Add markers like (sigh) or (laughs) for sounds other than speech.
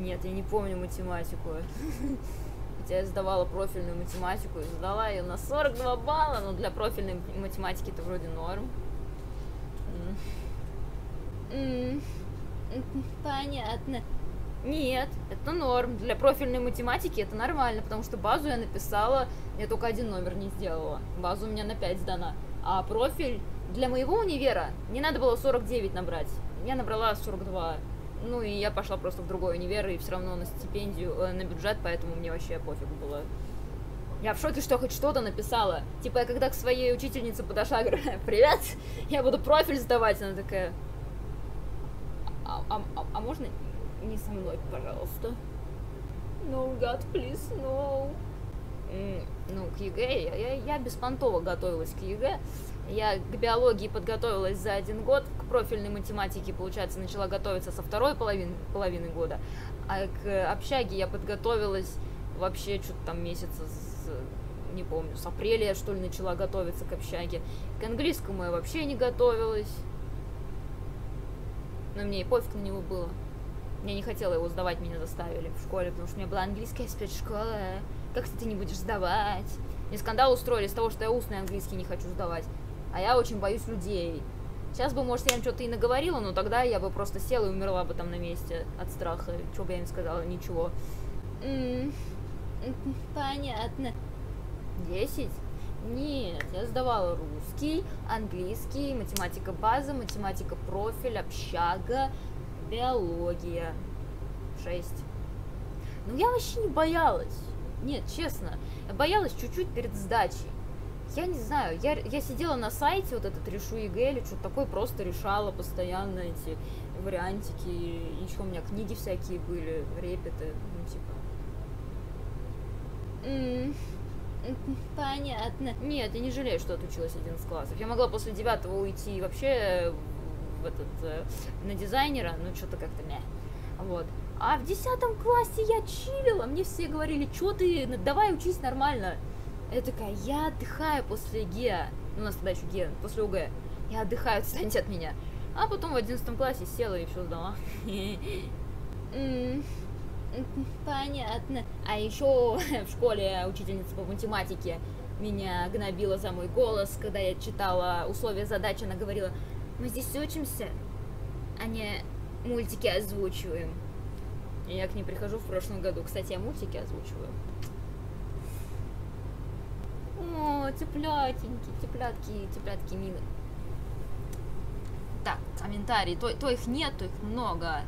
Нет, я не помню математику. (laughs) Хотя я сдавала профильную математику и сдала ее на 42 балла, но для профильной математики это вроде норм. Понятно. Нет, это норм. Для профильной математики это нормально, потому что базу я написала, я только один номер не сделала. Базу у меня на 5 сдана. А профиль для моего универа не надо было 49 набрать. Я набрала 42. Ну и я пошла просто в другой универ и все равно на стипендию, э, на бюджет, поэтому мне вообще пофигу было. Я в шоке, что хоть что-то написала. Типа, я когда к своей учительнице подошла, говорю, (laughs) привет, я буду профиль сдавать. Она такая, а, а, а, а можно не со мной, пожалуйста? No, God, please, no. Ну, к ЕГЭ, я, я, я беспонтово готовилась к ЕГЭ. Я к биологии подготовилась за один год, к профильной математике, получается, начала готовиться со второй половины, половины года, а к общаге я подготовилась вообще что-то там месяца с, не помню, с апреля я что ли начала готовиться к общаге. К английскому я вообще не готовилась. Но мне и пофиг на него было. Я не хотела его сдавать, меня заставили в школе, потому что у меня была английская спецшкола. Как ты не будешь сдавать? Мне скандал устроили с того, что я устный английский не хочу сдавать. А я очень боюсь людей. Сейчас бы, может, я им что-то и наговорила, но тогда я бы просто села и умерла бы там на месте от страха. Что бы я им сказала? Ничего. Понятно. Десять? Нет, я сдавала русский, английский, математика база, математика профиль, общага, биология. Шесть. Ну я вообще не боялась. Нет, честно. Я боялась чуть-чуть перед сдачей. Я не знаю, я, я сидела на сайте, вот этот решу ЕГЭ или что-то такое, просто решала постоянно эти вариантики. Еще у меня книги всякие были, репеты, ну типа. Понятно. Нет, я не жалею, что отучилась 11 классов. Я могла после девятого уйти вообще в этот, э, на дизайнера, но что-то как-то мя. Вот. А в десятом классе я чилила, мне все говорили, что ты, ну, давай учись нормально. Я такая, я отдыхаю после ГИА. Ну, у нас тогда еще ГИА, после УГ. Я отдыхаю, отстаньте от меня. А потом в одиннадцатом классе села и все сдала. (laughs) Понятно. А еще в школе учительница по математике меня гнобила за мой голос, когда я читала условия задачи, она говорила, мы здесь учимся, а не мультики озвучиваем. Я к ней прихожу в прошлом году. Кстати, я мультики озвучиваю. О, цыплятенькие, цыплятки, цыплятки милые. Так, комментарии. То, то их нет, то их много.